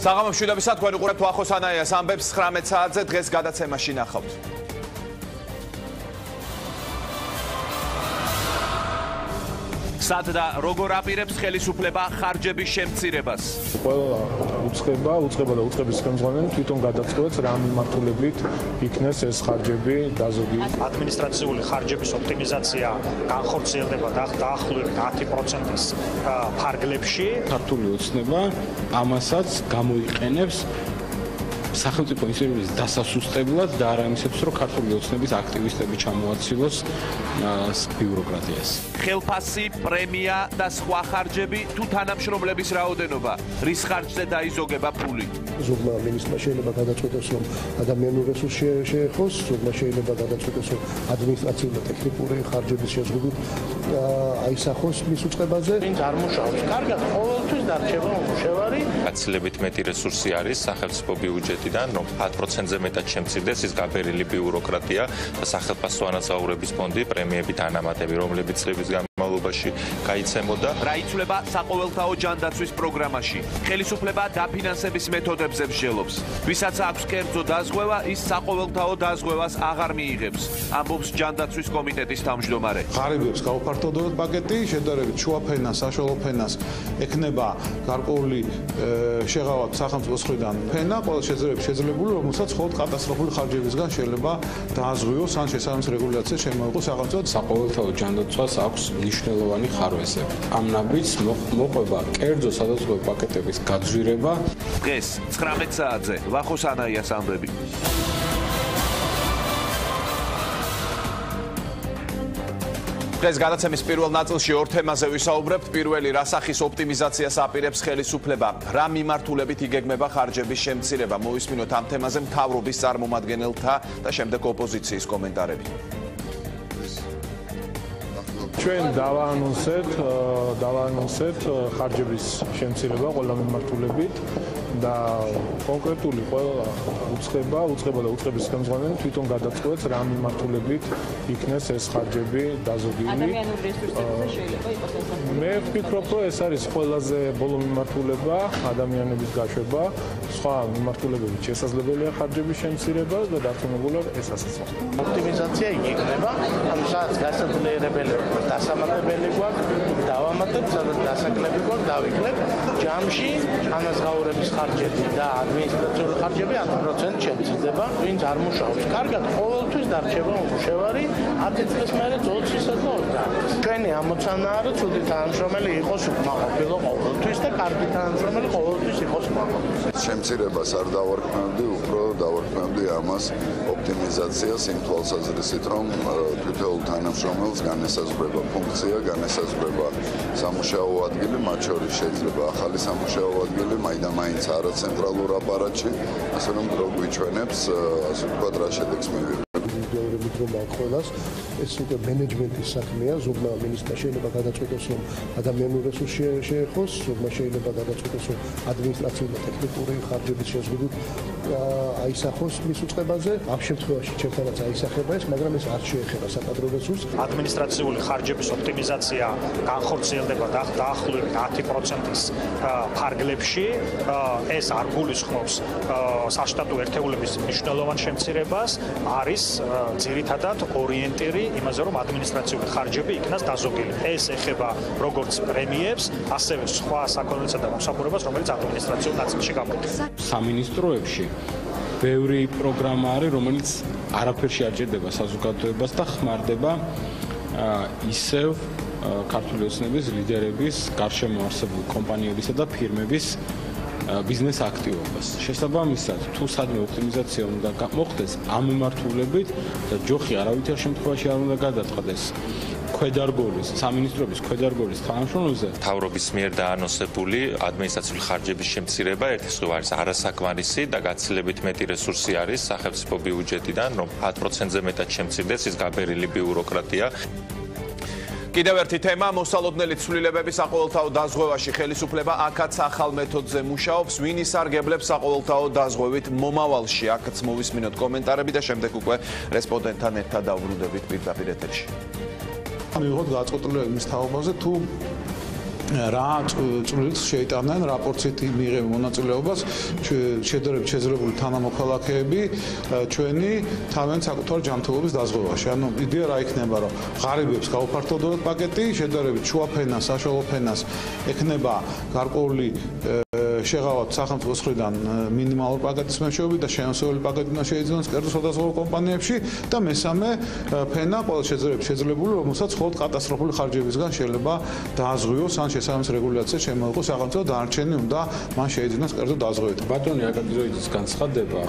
საღამო მშვიდობისა თქვენ უყურებთ ვახოს ანაიას ამბებს 19 საათზე დღეს გადაცემაში ნახავთ. სად და როგორ აპირებს ხელისუფლება ხარჯების შემცირებას? ყველა უცხება, უცხება და უცხების ხელმძღვანელი თვითონ გადაწყვეტს რა მიმართულებით იქნეს ეს ხარჯები დაზოგი. ადმინისტრაციული ხარჯების ოპტიმიზაცია განხორციელდება დაახლოებით 10%-ის ფარგლებში. ქართული ოცნება ამასაც გამოიყენებს სახელმწიფო ინსტიტუტის დასასუსტებლად და არა იმისათვის, რომ ქართული ოცნების აქტივისტები ჩამოაცილოს ბიუროკრატიას. ხელფასი, პრემია და სხვა ხარჯები თუ თანამშრომლების რაოდენობა, რის ხარჯზე დაიზოგება ფული? ზოგმა მინისტრმა შეიძლება გადაწყვეტოს, რომ ადამიანურ რესურსს შეეხოს, ზოგმა შეიძლება გადაწყვეტოს, რომ ადმინისტრაციული და ტექნიკური ხარჯების შეზღუდვით აისახოს მის უწყებაზე. ვინც არ მუშაობს, კარგად, ყოველთვის დარჩება მუშევარი. გაცილებით მეტი რესურსი არის სახელმწიფო ბიუჯეტიდან, რომ 10%-ზე მეტად შემცირდეს ის გაბერილი ბიუროკრატია და სახელმწიფო ანაზღაურების ფონდი, პრემიები და ანამატები, რომლებიც წლების განმავლობაში გაიცემოდა. რა იცვლება საყოველთაო ჯანდაცვის პროგრამაში? ხელისუფლება დაფინანსების მეთოდებზე მსჯელობს. ვისაც აქვს კერძო დაზღვევა, ის საყოველთაო დაზღვევას აღარ მიიღებს. ამბობს ჯანდაცვის კომიტეტის თავმჯდომარე. ღარიბებს გაუფართოვოთ პაკეტი, შედარებით შუაფენა, საშუალო ფენას ექნება გარკვეული შეღავა სახელმწიფოს მხრიდან ფენა, ყველა შეძლებს შეძლებული, რომელსაც მხოლოდ კატასტროფული ხარჯებისგან შეიძლება დააზღვიოს ან შესაბამის რეგულაცია შემოიღოს სახელმწიფო საყოველთაო ჯანდაცვას აქვს მნიშვნელოვანი ხარვესები. ამ ნაბიჯს მოყვება კერძო სადაზღვევო პაკეტების გაძვირება. დღეს 19 საათზე ვახოს ანაიას ამბები. დღეს გადაცემის პირველ ნაწილში ორ თემაზე ვისაუბრებთ. პირველი, რა სახის ოპტიმიზაციას აპირებს ხელისუფლება? რა მიმართულებით იგეგმება ხარჯების შემცირება? მოვისმინოთ ამ თემაზე მთავრობის წარმომადგენელთა და შემდეგ ოპოზიციის კომენტარები. ჩვენ დავაანონსეთ დავაანონსეთ ხარჯების შემცირება ყველა მიმართულებით და კონკრეტული ყველა უცხება, უცხება და უცხების ხელმძღვანელი თვითონ გადაწყვეტს რა მიმართულებით იქნეს ეს ხარჯები დაზოგილი. ადამიანური რესურსებზე შეიძლება იყოს ეს. მე ვფიქრობ, რომ ეს არის ყველაზე ბოლო მიმართულება ადამიანების გაშვება, სხვა მიმართულებებით შესაძლებელია ხარჯების შემცირება და დარწმუნებულად ეს ასეც. ოპტიმიზაცია იქნება, ანუ სადაც გასაძლიერებელი დასამატებელი გვაქვს, დავამატებ, სადაც დასაკლები გვაქვს, დავიკლებ. ჯამში ანაზღაურების ხარჯები და ადმინისტრაციული ხარჯები 10% შემცირდება, ვინც არ მუშაობს. კარგად, ყოველთვის დარჩება მუშევარი 10 წლის მერე 20-ისა და 30. ჩვენი ამოცანაა, რომ ცუდი თანამშრომელი იყოს უკმაყოფილო ყოველთვის და კარგი თანამშრომელი ყოველთვის იყოს უკმაყოფილო. შემცირებას არ დავარქმევდი, უფრო დავარქმევდი ამას ოპტიმიზაციას იმ თვალსაზრისით, რომ თითოეულ თანამშრომელს განესაზღვრება ფუნქცია, განესაზღვრება სამუშაო ადგილი, მათ შორის შეიძლება ახალი სამუშაო ადგილი, მაინდა-მაინც არა ცენტრალურ აპარატში, ასე რომ დრო გვიჩვენებს, ასე ვთქვათ, რა შედეგს მივიღებთ. რომ აღქონას ეს უკვე მენეჯმენტის საქმეა. ზოგმა მინისტრმა შეიძლება გადაწყვეტოს რომ ადამიანურ რესურსს შეეხოს. ზოგმა შეიძლება გადაწყვეტოს რომ ადმინისტრაციული და ტექნიკური ხარჯების შეზღუდვით აისახოს მის უწყებაზე. ამ შემთხვევაში ჩემთანაც აისახება ეს მაგრამ ეს არ შეეხება საკადრო რესურსს ადმინისტრაციული ხარჯების ოპტიმიზაცია განხორციელდება დაახლოებით 10%-ის ფარგლებში ეს არ გულისხმობს საშტატო ერთეულების მნიშვნელოვან შემცირებას. არის ძირითადად ორიენტირი იმაზე, რომ ადმინისტრაციული ხარჯები იქნას დაზოგილი. ეს ეხება როგორც პრემიებს, ასევე სხვა საქონელსა და მოსამსახურებას, რომელიც ადმინისტრაციულ ნაწილში გამოდის. სამინისტროებში ბევრი პროგრამა არის, რომელიც არაფერში არ ჭირდება საზოგადოებას და ხმარდება ისევ ქართული ოცნების ლიდერების გარშემო არსებულ კომპანიებისა და ფირმების ბიზნეს აქტივობას. შესაბამისად, თუ სადმე ოპტიმიზაცია უნდა მოხდეს ამ მიმართულებით და ჯოხი არავითარ შემთხვევაში არ უნდა გადაწყდეს ქვედარგორის სამინისტროების ქვედარგორის თანამშრომლებზე თავრობის მიერ დაანონსებული ადმინისტრაციული ხარჯების შემცირება ერთის ხო არის არასაკმარისი და გაცილებით მეტი რესურსი არის სახელმწიფო ბიუჯეტიდან რომ 10%-ზე მეტად შემცირდეს ის გაბერილი ბიუროკრატია კიდევ ერთი თემა მოსალოდნელი ცვლილებების საყოველთაო დაზღვევაში ხელისუფლება აქაც ახალ მეთოდზე მუშაობს. ვინ ისარგებლებს საყოველთაო დაზღვევით მომავალში? აქაც მოვისმინოთ კომენტარები და შემდეგ უკვე რესპონდენტთან ერთად დავბრუნდებით პირდაპირ ეთერში. მივიღოთ გაწყვეტილება იმის თაობაზე თუ რა წვლილს შეიტანდნენ რაპორტით მიიღებ მონაწილეობას შედარებით შეძლებული თანამოქალაქეები ჩვენი თავენ საკუთარ ჯანმრთელობის დაზღვევაში. ანუ იდეა რა იქნება, რომ ღარიბებს გაუფართოვოთ პაკეტი, შედარებით შუაფენას, საშუალო ფენას ექნება გარკვეული შეღავათ სახელმწიფოს ხრიდან მინიმალური პაკეტის მეშვეობით და შეანსებული პაკეტი უნდა შეიძინოს კერძო სხვადასხვა კომპანიებში და მესამე ფენა ყოველ შეძლებს შეძლებული რომელსაც მხოლოდ კატასტროფული ხარჯებისგან შეიძლება დააზღვიოს ან შესაბამის რეგულაცია შემოიღოს სახელმწიფო დარჩენი უნდა მან შეიძინოს კერძო დაზღვევით. ბატონი აკაკიზოიძის განცხადება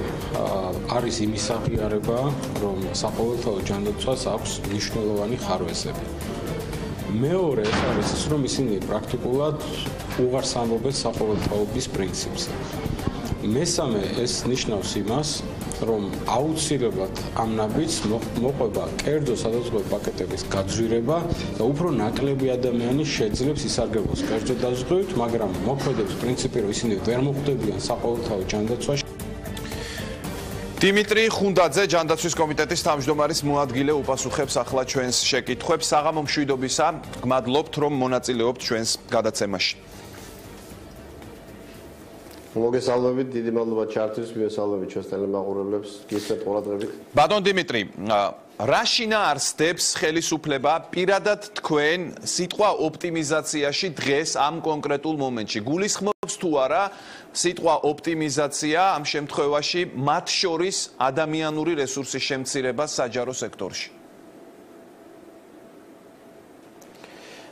არის იმის აღიარება რომ საყოველთაო ჯანდაცვას აქვს მნიშვნელოვანი ხარვესები. მეორე ეს არის ის რომ ისინი პრაქტიკულად უღარს ამბობენ საყოველთაობის პრინციპზე. მესამე ეს ნიშნავს იმას, რომ აუცილებლად ამ ნაბიჯს მოყვება კერძო სადაზღვევო პაკეტების გაძვირება და უფრო ნაკლები ადამიანი შეძლებს ისარგებლოს კერძო დაზღვევით, მაგრამ მოქმედებს პრინციპი, რომ ისინი ვერ მოხვდებიან საყოველთაო ჯანდაცვაში. დიმიტრი ხუნდაძე ჯანდაცვის კომიტეტის თავმჯდომარის მოადგილე უპასუხებს ახლა ჩვენს შეკითხვებს. საღამო მშვიდობისა, გმადლობთ რომ მონაწილეობთ ჩვენს გადაცემაში. მოგესალმებით, დიდი მადლობა ჩარტვის, მოგესალმებით ჩვენს ტელემაყურებლებს, გისმენთ ყურადღებით. ბატონ დიმიტრი, რა შინაარსებს ხელისუფლება პირადად თქვენ სიტყვა ოპტიმიზაციაში დღეს ამ კონკრეტულ მომენტში? გულისხმობს თუ არა სიტყვა ოპტიმიზაცია ამ შემთხვევაში მათ შორის ადამიანური რესურსის შემცირება საჯარო სექტორში?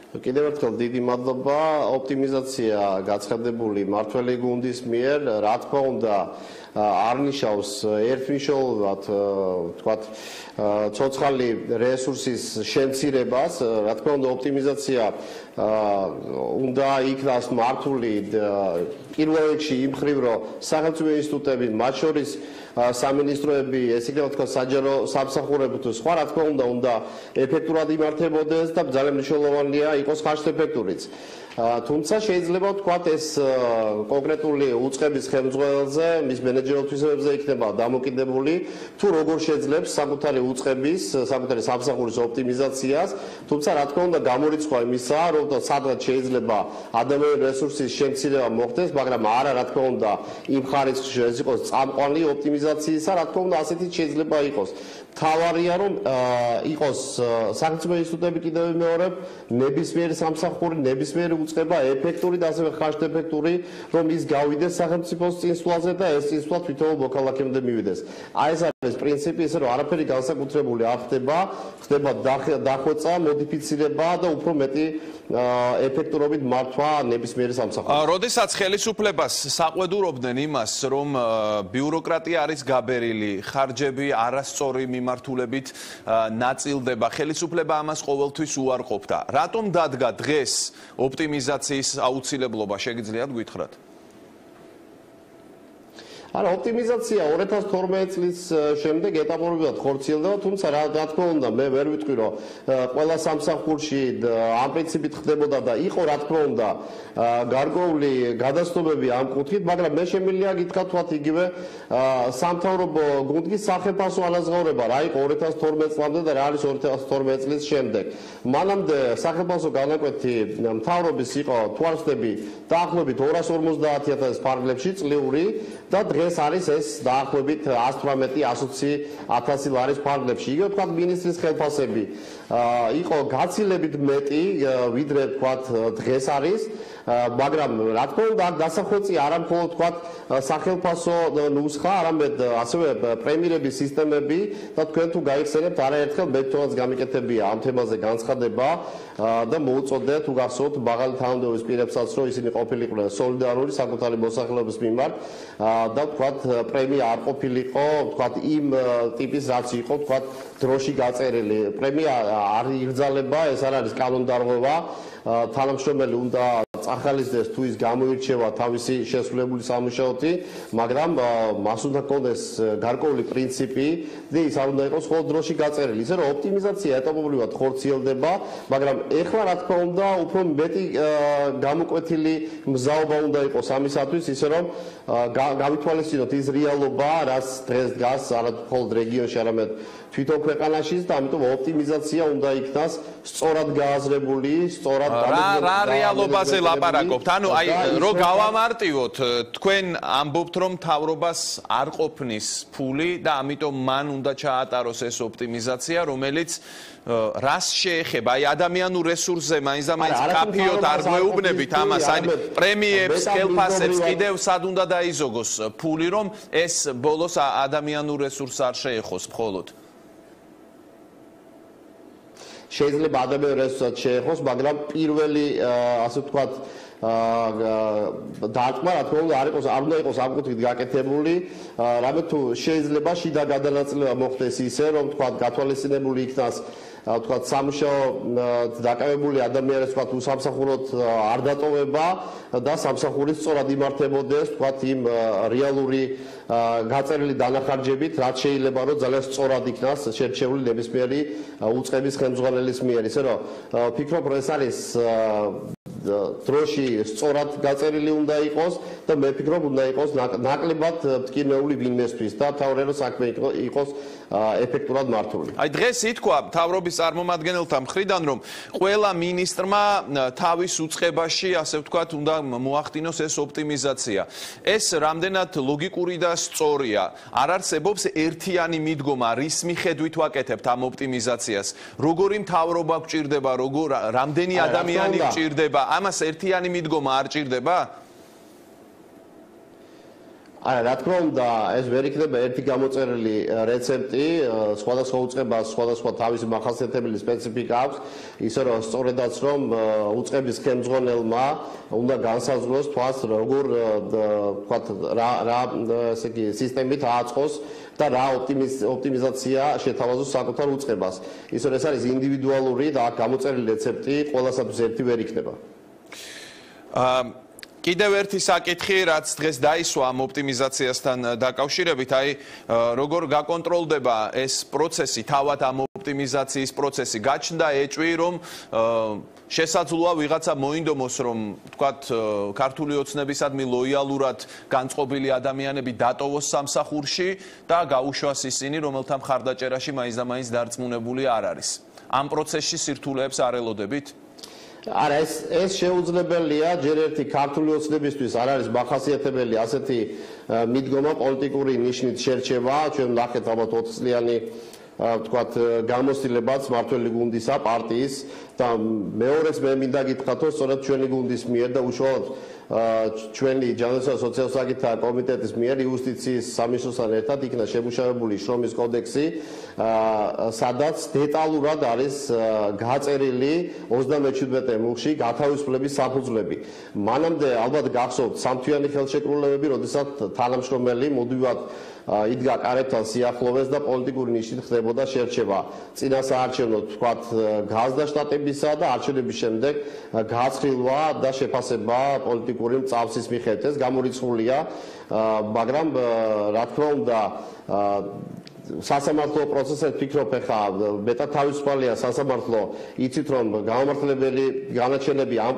კიდევ ერთხელ დიდი მადლობა. ოპტიმიზაცია გაცხადებული მართველი გუნდის მიერ. რა თქმა უნდა არნიშავს ერთმიშოლად თქვათ ცოცხალი რესურსის შემცირებას. რა თქმა უნდა ოპტიმიზაცია უნდა იქნას მართული პირველ რიგში იმ ხრივ რომ სახელმწიფო ინსტიტუტები მათ შორის სამინისტროები ეს იქნება თქვა საჯარო სამსახურები თუ სხვა რა თქმა უნდა უნდა ეფექტურად იმართებოდეს და ძალიან მნიშვნელოვანია იყოს ხარჯ-ეფექტურიც. თუმცა შეიძლება ვთქვათ ეს კონკრეტული უწყების ხელმძღვანელზე, მის მენეჯერობისებზე იქნება დამოკიდებული, თუ როგორ შეძლებს საკუთარი უწყების, საკუთარი სამსახურის ოპტიმიზაციას, თუმცა რა თქმა უნდა გამორიცხვა იმისა, რომ სადღაც შეიძლება ადამიანური რესურსის შემცირება მოხდეს, მაგრამ არა რა თქმა უნდა იმ ხარისხში ეს იყოს წამყვანი ოპტიმიზაციისა, რა თქმა უნდა ასეთი შეიძლება იყოს. თავარია რომ იყოს სახელმწიფო ინსტიტუტები კიდევ მეორე ნებისმიერი სამსახური ნებისმიერი უწყება ეფექტური და ასევე ხარჯ-ეფექტური რომ ის გავიდეს სახელმწიფოს წინსვლაზე და ეს წინსვლა თვითონ მოქალაქემდე მივიდეს აი ეს არის პრინციპი ისე რომ არაფერი განსაკუთრებული არ ხდება ხდება დახვეწა მოდიფიცირება და უფრო მეტი ეფექტურობით მართვა ნებისმიერი სამსახური. როდესაც ხელისუფლებას საყვედურობდნენ იმას, რომ ბიუროკრატია არის გაბერილი, ხარჯები არასწორი მიმართულებით ნაწილდება, ხელისუფლება ამას ყოველთვის უარყოფდა. რატომ დადგა დღეს ოპტიმიზაციის აუცილებლობა, შეგიძლიათ გითხრათ? არა ოპტიმიზაცია 2012 წლის შემდეგ ეტაპობრივად ხორციელდება, თუმცა რა თქმა უნდა, მე ვერ ვიტყვი რომ ყველა სამსახურში ამ პრინციპით ხდებოდა და იყო რა თქმა უნდა გარკვეული გადასტობები ამ კუთხით, მაგრამ მე შემიძლია გითხრათ თქვათ იგივე სამთავრობო გუნდის სახელმწიფო ანაზღაურება რა იყო 2012 წლამდე და რა არის 2012 წლის შემდეგ. მანამდე სახელმწიფო განაკვეთი მთავრობის იყო თვალსდები დაახლოებით 250000 ფარგლებში წლიური და დღეს არის ეს დაახლოებით 118-120 ლარის ფარგლებში. იგივე თქვა მინისტრის ხელფასები იყო გაცილებით მეტი, ვიდრე თქვა დღეს არის. მაგრამ რა თქმა უნდა აქ დასახვეწი არ ამხოლოდ თქვა სახელფასო ნუსხა, არამედ ასევე პრემიერების სისტემები და თქვენ თუ გაიხსენებთ არაერთხელ მე თვითონაც გამიკეთებია ამ თემაზე განცხადება და მოუწოდეთ თუ გახსოვთ ბაღალი თანამდებობის პირებსაც რომ ისინი ყოფილიყვნენ სოლიდარული საკუთარი მოსახლეობის მიმართ და თქვა პრემია არ ყოფილიყო თქვა იმ ტიპის რაც იყო თქვა დროში გაწერილი. პრემია არ იგრძალება ეს არ არის კანონდარღვევა. თანამშრომელი უნდა წახალისდეს თუ ის გამოირჩევა თავისი შესრულებული სამუშაოთი, მაგრამ მას უნდა კონდეს გარკვეული პრინციპი და ის არ უნდა იყოს ხოლმე დროში გაწერილი. ისე რომ ოპტიმიზაცია ეტაპობრივად ხორციელდება, მაგრამ ეხლა რა თქმა უნდა უფრო მეტი გამოკვეთილი მზაობა უნდა იყოს ამისათვის, ისე რომ გავითვალისწინოთ ის რეალობა, რაც დღეს დგას არა მხოლოდ რეგიონში, არამედ თვითონ ქვეყანაშიც და ამიტომ ოპტიმიზაცია უნდა იქნას სწორად გააზრებული, სწორად რა რა რეალობაზე ლაპარაკობთ? ანუ აი რო გავამარტივოთ, თქვენ ამბობთ რომ თავრობას არ ყოფნის ფული და ამიტომ მან უნდა ჩაატაროს ეს ოპტიმიზაცია, რომელიც რას შეეხება? აი ადამიანურ რესურსზე მაინც და მაინც კაფიოთ არ გვეუბნებით ამას, აი პრემიებს, ხელფასებს კიდევ სად უნდა დაიზოგოს ფული, რომ ეს ბოლოს ადამიანურ რესურსს არ შეეხოს მხოლოდ? შეიძლება ადამიანურ რესურსს შეეხოს, მაგრამ პირველი ასე ვთქვათ აა დაწყმა რა თქმა უნდა არ იყოს არ უნდა იყოს ამ კუთხით გაკეთებული რამე თუ შეიძლება შიდა გადანაწილება მოხდეს ისე რომ თქვა გათვალისწინებული იქნას თქვა სამშაო დაკავებული ადამიანებს თქვა უსამსახუროდ არ დატოვება და სამსახურის სწორად იმართებოდეს თქვა იმ რეალური გაწერილი დანახარჯებით რაც შეიძლება რომ ძალიან სწორად იქნას შერჩეული ნებისმიერი უწყების ხელმძღვანელის მიერ. ისე რომ ფიქრობ რომ ეს არის დროში სწორად გაწერილი უნდა იყოს და მე ფიქრობ უნდა იყოს ნაკლებად მტკივნეული ვინმესთვის და თავრე რომ საქმე იყოს ეფექტურად მართული. აი დღეს ითქვა თავრობის წარმომადგენელთა მხრიდან რომ ყველა მინისტრმა თავის უწყებაში ასე ვთქვათ უნდა მოახდინოს ეს ოპტიმიზაცია. ეს რამდენად ლოგიკური და სწორია. არ არსებობს ერთიანი მიდგომა რის მიხედვით ვაკეთებთ ამ ოპტიმიზაციას. როგორი მთავრობა გჭირდება, როგორ რამდენი ადამიანი გჭირდება? ამას ერთიანი მიდგომა არ ჭირდება? არა, რა თქმა უნდა, ეს ვერ იქნება ერთი გამოწერილი რეცეპტი, სხვადასხვა უწყებას, სხვადასხვა თავისი მახასიათებელი სპეციფიკა აქვს, ისე რომ სწორედაც რომ უწყების ხელმძღვანელმა უნდა განსაზღვროს თვალს, როგორ თქვა რა რა ესე იგი სისტემით ააწყოს და რა ოპტიმიზაცია შეთავაზოს საკუთარ უწყებას. ისე რომ ეს არის ინდივიდუალური და გამოწერილი რეცეპტი ყოველასათვის ერთი ვერ იქნება. აა კიდევ ერთი საკითხი, რაც დღეს დაისვა ამ ოპტიმიზაციასთან დაკავშირებით, აი როგორ გაკონტროლდება ეს პროცესი, თავად ამ ოპტიმიზაციის პროცესი, გაჩნდა ეჭვი, რომ შესაძლოა ვიღაცა მოინდომოს, რომ თქვათ ქართული ოცნებისადმი ლოიალურად განწყობილი ადამიანები დატოვოს სამსახურში და გაუშვას ისინი, რომელთა მხარდაჭერაში მაინც და მაინც დარწმუნებული არ არის. ამ პროცესში სირთულეებს არ ელოდებით? არა ეს ეს შეუძლებელია ჯერ ერთი ქართული ოცნებისთვის არ არის מחასიათებელი ასეთი მიდგომა პოლიტიკური ნიშნით შერჩევა ჩვენ ნახეთ ალბათ 20 წლიანი ვთქვათ გამოსილებაც მართველი გუნდისა პარტიის და მეორეს მე მინდა გითხრათო სწორედ ჩვენი გუნდის მიერ და უშუალოდ ჩვენი ჯანდაცვა სოციალურ საკითხთა კომიტეტის მიერ იუსტიციის სამინისტროსთან ერთად იქნა შემუშავებული შრომის კოდექსი სადაც დეტალურად არის გაწერილი 37 მუხში გათავისუფლების საფუძვლები. მანამდე ალბათ გახსოვთ სამთვიანი ხელშეკრულებები როდესაც თანამშრომელი მოდივად იდგა კარებთან სიახლოვეს და პოლიტიკური ნიშნით ხდებოდა შერჩევა წინა საარჩევნო თქვათ გაზდა შტატებისა და არჩევნების შემდეგ გააცხრილვა და შეფასება პოლიტიკური წავსის მიხედვით. ეს გამორიცხულია მაგრამ რა თქმა უნდა სასამართლო პროცესად ფიქრობ ახლა მეტა თავისუფალია სასამართლო იცით რომ გამართლებელი განაჩენები ამ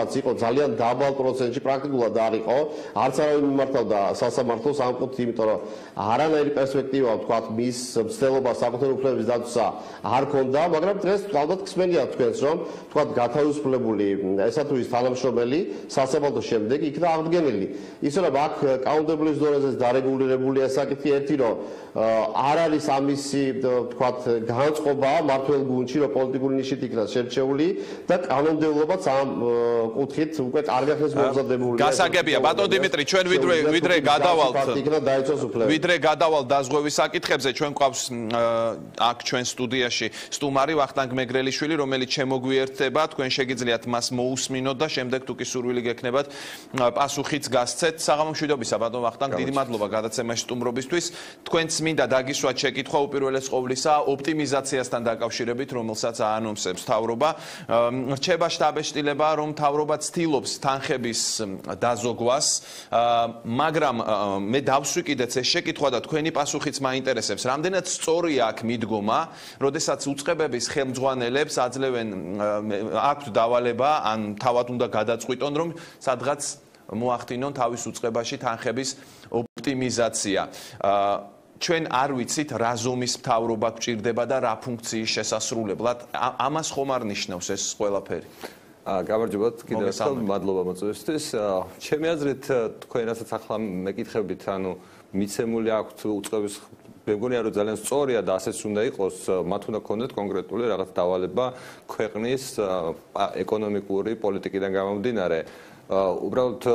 კუთხითაც იყო ძალიან დაბალ პროცენტში პრაქტიკულად არ იყო. არც არავინ მიმართავდა სასამართლოს ამ კუთხით იმიტომ რომ არანაირი პერსპექტივა ვთქვათ მის მცდელობა საკუთარ უფლებების დაცვისა არ ქონდა მაგრამ დღეს ალბათ ხსმენია თქვენს რომ ვთქვათ გათავისუფლებული ესა თუ ის თანამშრომელი სასამართლოს შემდეგ იქნა აღდგენილი. ისე რომ აქ კაუნტებლების დონეზე დარეგულირებულია საკითხი ერთი რომ არ არის ამისი თქვათ განწყობა მართლ გუნდში რომ პოლიტიკური ნიშით იქნას შერჩეული და კანონმდებლობაც ამ კუთხით უკვე კარგახეს მომზადებული გასაგებია. ბატონ დიმიტრი ჩვენ ვიდრე ვიდრე გადავალთ ვიდრე გადავალ დაზღვევის საკითხებზე. ჩვენ ყავს აქ ჩვენ სტუდიაში სტუმარი ვახტანგ მეგრელიშვილი რომელიც შემოგვიერთება თქვენ შეგიძლიათ მას მოусმინოთ და შემდეგ თუ კი სურვილი გექნებათ პასუხიც გასცეთ საღამო მშვიდობისა ბატონ ვახტანგ დიდი მადლობა გადაცემაში სტუმრობისთვის. თქვენც მინდა დაგის გისვათ შეკითხვა უპირველეს ყოვლისა ოპტიმიზაციასთან დაკავშირებით, რომელსაც აანონსებს თავრობა. რჩება შტაბეშტილება, რომ თავრობა ცდილობს თანხების დაზოგვას, მაგრამ მე დავსვი კიდეც ეს შეკითხვა და თქვენი პასუხიც მაინტერესებს. რამდენად სწორია აქ მიდგომა, როდესაც უწყებების ხელმძღვანელებს აძლევენ აქვთ დავალება, ან თავად უნდა გადაწყვიტონ, რომ სადღაც მოახდინონ თავის უწყებაში თანხების ოპტიმიზაცია. აა ჩვენ არ ვიცით რა ზომის მთავრობა გვჭირდება და რა ფუნქციის შესასრულებლად. ამას ხომ არ ნიშნავს ეს ყველაფერი? გამარჯობათ კიდევ ერთხელ მადლობა მოწვევისთვის. ჩემი აზრით თქვენ რასაც ახლა მეკითხებით, ანუ მიცემული აქვს უწყების მე მგონია რომ ძალიან სწორია და ასეც უნდა იყოს მათ უნდა ქონდეთ კონკრეტული რაღაც დავალება ქვეყნის ეკონომიკური პოლიტიკიდან გამომდინარე უბრალოდ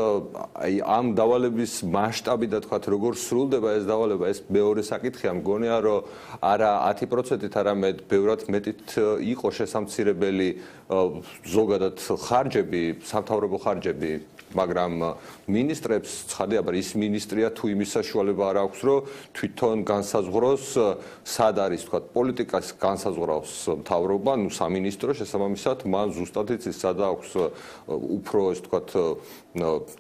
აი ამ დავალების მასშტაბი და თქვათ როგორ სრულდება ეს დავალება ეს მეორე საკითხია მგონია რომ არა 10%-ით არამედ ბევრად მეტით იყო შესამცირებელი ზოგადად ხარჯები სამთავრობო ხარჯები მაგრამ ministrებს ცხადია, რომ ის ministrია თუ იმის საშუალება არ აქვს, რომ თვითონ განსაზღვროს სად არის, თქვა, პოლიტიკას განსაზღვრავს მთავრობა, ну სამინისტრო შესაბამისად, მან ზუსტად იცის სად აქვს უფრო, ეს თქვა,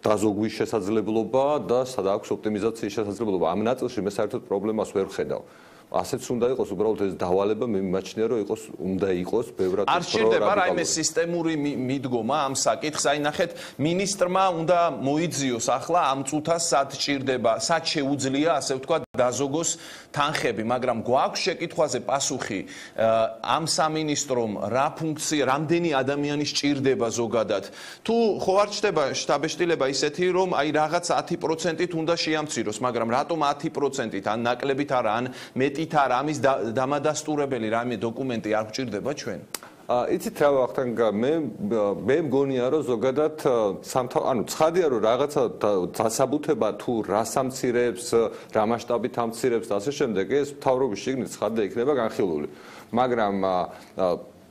დაზოგვის შესაძლებლობა და სად აქვს ოპტიმიზაციის შესაძლებლობა. ამ ნაწილში მე საერთოდ პრობლემას ვერ ხედავ. ასეც უნდა იყოს უბრალოდ ეს დავალება მე მიმაჩნია რომ იყოს უნდა იყოს ბევრად არ შეიძლება რაიმე სისტემური მიდგომა ამ საკითხს. აი ნახეთ ministrმა უნდა მოიძიოს ახლა ამ წუთას სად ჭირდება სად შეუძლია ასე ვთქვა დაზოგოს თანხები მაგრამ გვაქვს შეკითხვაზე პასუხი ამ სამინისტრომ რა ფუნქცია რამდენი ადამიანი სჭირდება ზოგადად თუ ხო არ ჩდება შტაბეშტილება ისეთი რომ აი რაღაც 10%-ით უნდა შეამციროს მაგრამ რატომ 10%-ით ან ნაკლებით არა ან მეტი ითით არ ამის დამადასტურებელი რამე დოკუმენტი არ გვჭირდება ჩვენ? იცით რა ვახტანგა მე მე მგონია რომ ზოგადად სამთავ ანუ ცხადია რომ რაღაცა დასაბუთება თუ რა სამცირებს რა მასშტაბით ამცირებს და ასე შემდეგ ეს თავრობის შიგნით ცხადია იქნება განხილული. მაგრამ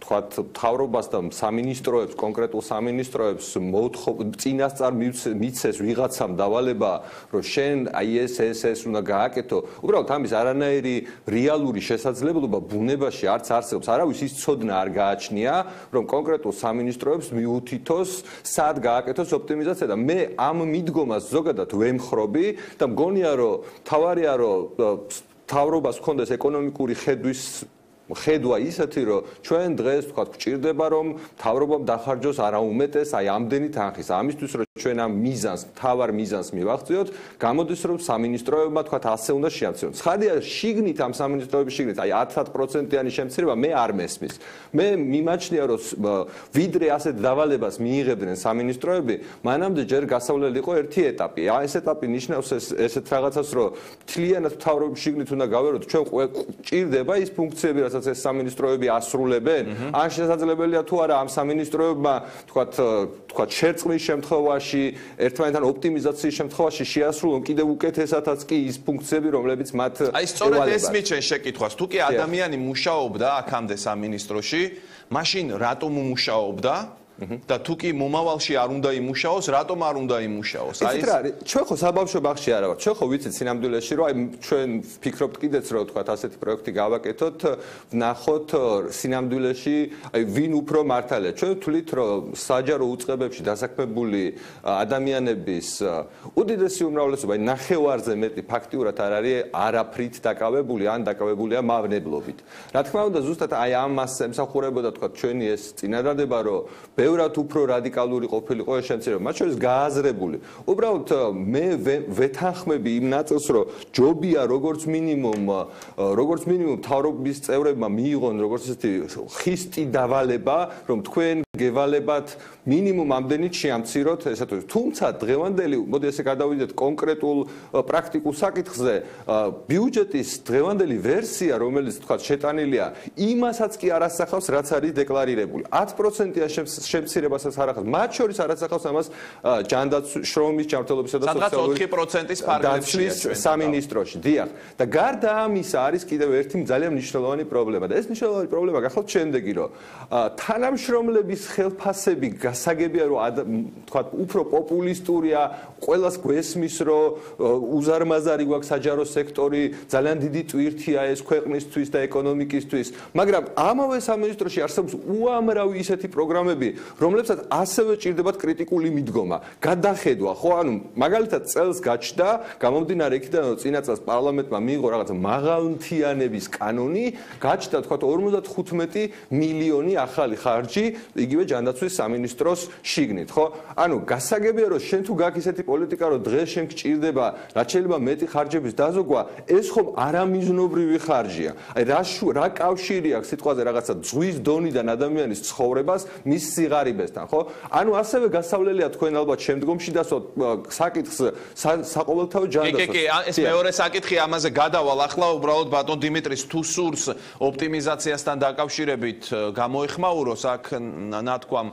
თქვათ თავრობას და სამინისტროებს კონკრეტულ სამინისტროებს მოთხო წინასწარ მიცეს ვიღაცამ დავალება რომ შენ აი ეს ეს ეს უნდა გააკეთო. უბრალოდ ამის არანაირი რეალური შესაძლებლობა ბუნებაში არც არსებობს. არავის ის ცოდნა არ გააჩნია რომ კონკრეტულ სამინისტროებს მიუთითოს სად გააკეთოს ოპტიმიზაცია და მე ამ მიდგომას ზოგადად ვემხრობი და მგონია რომ თავარია რომ თავრობას ქონდეს ეკონომიკური ხედვის ხედვა ისეთი რომ ჩვენ დღეს თქვა გვჭირდება რომ თავრობამ დახარჯოს არაუმეტეს აი ამდენი თანხის. ამისთვის რომ ჩვენ ამ მიზანს თავარ მიზანს მივახციოთ გამოდის რომ სამინისტროებმა თქვა ასე უნდა შეაცილონ ცხადია შიგნით ამ სამინისტროების შიგნით აი 10%-იანი შემცირება მე არ მესმის. მე მიმაჩნია რომ ვიდრე ასეთ დავალებას მიიღებდნენ სამინისტროები მანამდე ჯერ გასავლელი იყო ერთი ეტაპი. აი ეს ეტაპი ნიშნავს ეს ესეთ რაღაცას რომ თლიანად თავრობის შიგნით უნდა გავეროთ. ჩვენ ჭირდება ის ფუნქციები რაც რასაც ეს სამინისტროები ასრულებენ, ან შესაძლებელია თუ არა ამ სამინისტროებმა, თქვათ, თქვათ, შერწყმის შემთხვევაში, ერთმანეთთან ოპტიმიზაციის შემთხვევაში შეასრულონ კიდევ უკეთესათაც კი ის ფუნქციები, რომლებიც მათ აი სწორედ ეს მიჩენ შეკითხვას, თუ კი ადამიანი მუშაობდა აქამდე სამინისტროში, მაშინ რატომ მუშაობდა? და თუ კი მომავალში არ უნდა იმუშაოს, რატომ არ უნდა იმუშაოს? აი ეს რა არის? ჩვენ ხო საბავშვო ბაღში არა ვართ. ჩვენ ხო ვიცით სინამდვილეში, რომ აი ჩვენ ფიქრობთ კიდეც რომ თქვა ასეთი პროექტი გავაკეთოთ, ვნახოთ სინამდვილეში, აი ვინ უფრო მართალია. ჩვენ ვთვლით, რომ საჯარო უწყებებში დასაქმებული ადამიანების უდიდესი უმრავლესობა, აი ნახევარზე მეტი ფაქტიურად არ არის არაფრით დაკავებული, ან დაკავებულია მავნებლობით. რა თქმა უნდა, ზუსტად აი ამას ემსახურებოდა თქვა ჩვენი ეს წინადადება, რომ ბევრად უფრო რადიკალური ყოფილიყო ეს შემცირება. მათ შორის გააზრებული. უბრალოდ მე ვეთანხმები იმ ნაწილს, რომ ჯობია როგორც მინიმუმ როგორც მინიმუმ თავრობის წევრებმა მიიღონ როგორც ესეთი ხისტი დავალება, რომ თქვენ გევალებათ მინიმუმ ამდენით შეამციროთ ესეთ თუმცა დღევანდელი მოდი ესე გადავიდეთ კონკრეტულ პრაქტიკულ საკითხზე. ბიუჯეტის დღევანდელი ვერსია რომელიც თქვა შეტანილია იმასაც კი არ ასახავს რაც არის დეკლარირებული. 10%-ია შემცირებასაც არ ახავს მათ შორის არ ასახავს ამას ჯანდაც შრომის ჯანმრთელობისა და სოციალური 4%-ის ფარგლებშია სამინისტროში. დიახ. და გარდა ამისა არის კიდევ ერთი ძალიან მნიშვნელოვანი პრობლემა. და ეს მნიშვნელოვანი პრობლემა გახლავთ შემდეგი რომ თანამშრომლების ხელფასები გასაგებია რომ თქვა უფრო პოპულისტურია ყოველას გვესმის რომ უზარმაზარი გვაქვს საჯარო სექტორი ძალიან დიდი ტვირთია ეს ქვეყნისთვის და ეკონომიკისთვის. მაგრამ ამავე სამინისტროში არსებობს უამრავი ისეთი პროგრამები რომლებსაც ასევე ჭირდებათ კრიტიკული მიდგომა. გადახედვა ხო? ანუ მაგალითად წელს გაჩნდა გამომდინარე იქიდან რომ წინა წელს პარლამენტმა მიიღო რაღაც მაღალმთიანების კანონი გაჩნდა თქვა 55 მილიონი ახალი ხარჯი იგი იგივე ჯანდაცვის სამინისტროს შიგნით, ხო? ანუ გასაგებია რომ შენ თუ გაქვს ისეთი პოლიტიკა რომ დღეს შენ გჭირდება რაც შეიძლება მეტი ხარჯების დაზოგვა, ეს ხომ არამიზნობრივი ხარჯია. აი რა რა კავშირი აქვს სიტყვაზე რაღაცა ძვის დონიდან ადამიანის ცხოვრებას მის სიღარიბესთან, ხო? ანუ ასევე გასავლელია თქვენ ალბათ შემდგომში დასვათ საკითხს საყოველთაო ჯანდაცვას. კი, კი, კი, ეს მეორე საკითხი ამაზე გადავალ ახლა უბრალოდ ბატონ დიმიტრის თუ სურს ოპტიმიზაციასთან დაკავშირებით გამოეხმაუროს აქ ნათქვამ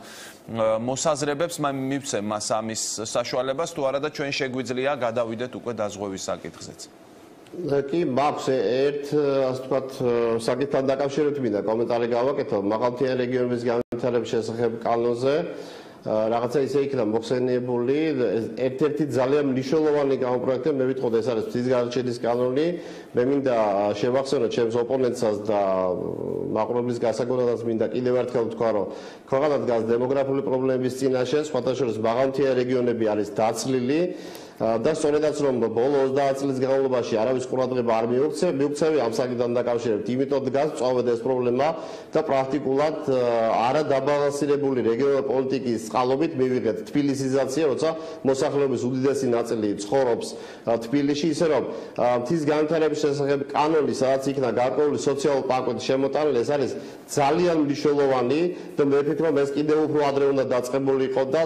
მოსაზრებებს მივცემ მას ამის საშუალებას თუ არა და ჩვენ შეგვიძლია გადავიდეთ უკვე დაზღვევის საკითხზეც. კი, მაქვს ერთ ასე ვთქვათ საკითხთან დაკავშირებით მინდა კომენტარი გავაკეთო მაღალმთიანი რეგიონების განვითარების შესახებ კანონზე. რაღაცა ისე იქნა მოხსენიებული ერთ-ერთი ძალიან მნიშვნელოვანი გამოპროექტი მე ვიტყოდ ეს არის ფიზის გარჩენის კანონი. მე მინდა შევახსენო ჩემს ოპონენტსაც და მაყურებლის გასაგონადაც მინდა კიდევ ერთხელ ვთქვა რომ ქვეყანა დგას დემოგრაფიული პრობლემების წინაშე სხვათა შორის მაღალმთიანი რეგიონები არის დაცლილი და სწორედაც რომ ბოლო 30 წლის განმავლობაში არავის ყურადღება არ მიუქცე, მიუქცევი ამ საკითხთან დაკავშირებით, იმიტომ დგას წავედ ეს პრობლემა და პრაქტიკულად არა დაბალანსირებული რეგიონალური პოლიტიკის წყალობით მივიღეთ თბილისიზაცია, როცა მოსახლეობის უდიდესი ნაწილი ცხოვრობს თბილისში, ისე რომ მთის განვითარების შესახებ კანონი, სადაც იქნა გარკვეული სოციალური პაკეტი შემოტანილი, ეს არის ძალიან მნიშვნელოვანი და მე ვფიქრობ ეს კიდევ უფრო ადრე უნდა დაწყებულიყო და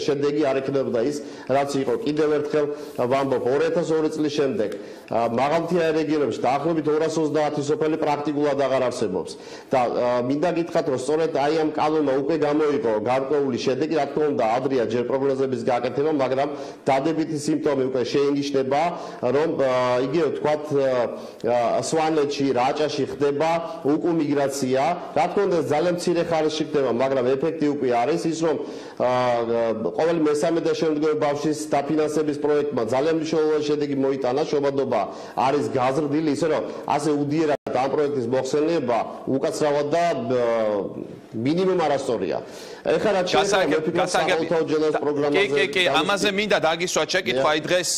შედეგი არ ექნებოდა ის, რაც იყო კიდევ ერთხელ ვამბობ 2002 წლის შემდეგ მაღალმთიანი რეგიონებში დაახლოებით 230 სოფელი პრაქტიკულად აღარ არსებობს. და მინდა გითხრათ რომ სწორედ აი ამ კანონმა უკვე გამოიყო გარკვეული შედეგი რა თქმა უნდა ადრია ჯერ პროგნოზების გაკეთება მაგრამ დადებითი სიმპტომი უკვე შეინიშნება რომ იგივე ვთქვათ სვანეთში რაჭაში ხდება უკუ მიგრაცია. რა თქმა უნდა ძალიან მცირე ხარისში ხდება მაგრამ ეფექტი უკვე არის ის რომ ყოველი მესამე და შემდგომი ბავშვის დაფინანსება ფინანსების პროექტმა ძალიან მნიშვნელოვანი შედეგი მოიტანა. შობადობა არის გაზრდილი ისე რომ ასე უდიერად ამ პროექტის მოხსენება უკაცრავად და მინიმუმ არასწორია. ეხლა რა შეიძლება საქართველოს პროგრამაზე კი კი კი ამაზე მინდა დაგისვა ჩეკითხვა აი დღეს